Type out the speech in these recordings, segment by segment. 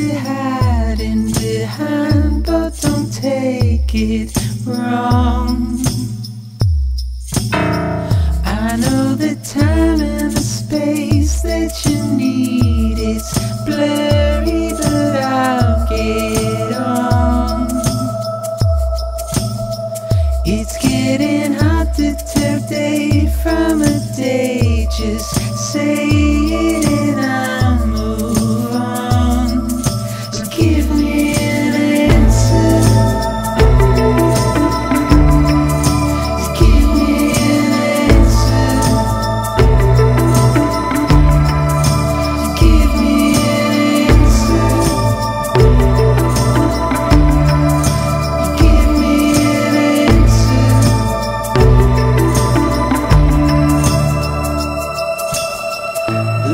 be hiding behind, but don't take it wrong. I know the time and the space that you need is blurry, but I'll get on. It's getting hard to tell day from a day, just say.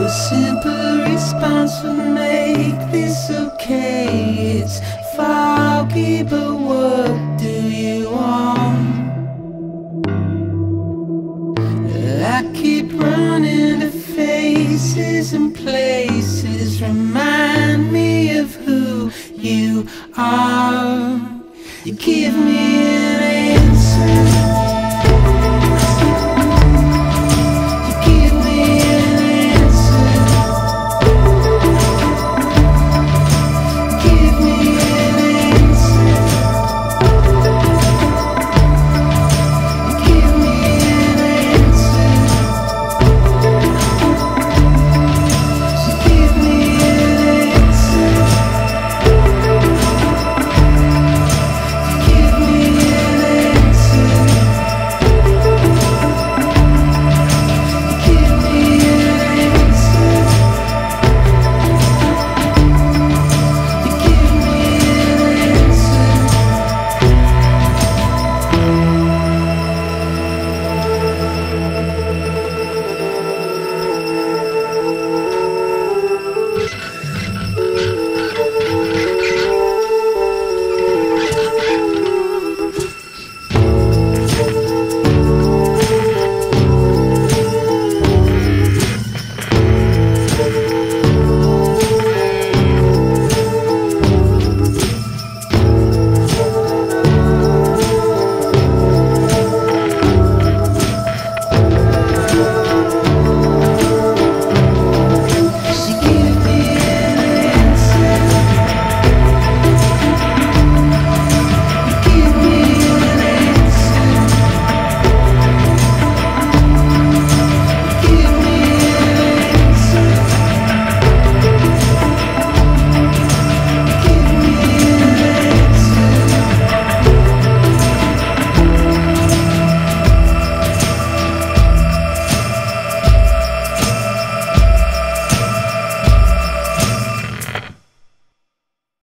A simple response would make this okay. It's foggy, but what do you want? I keep running to faces and places. Remind me of who you are. You give me an answer.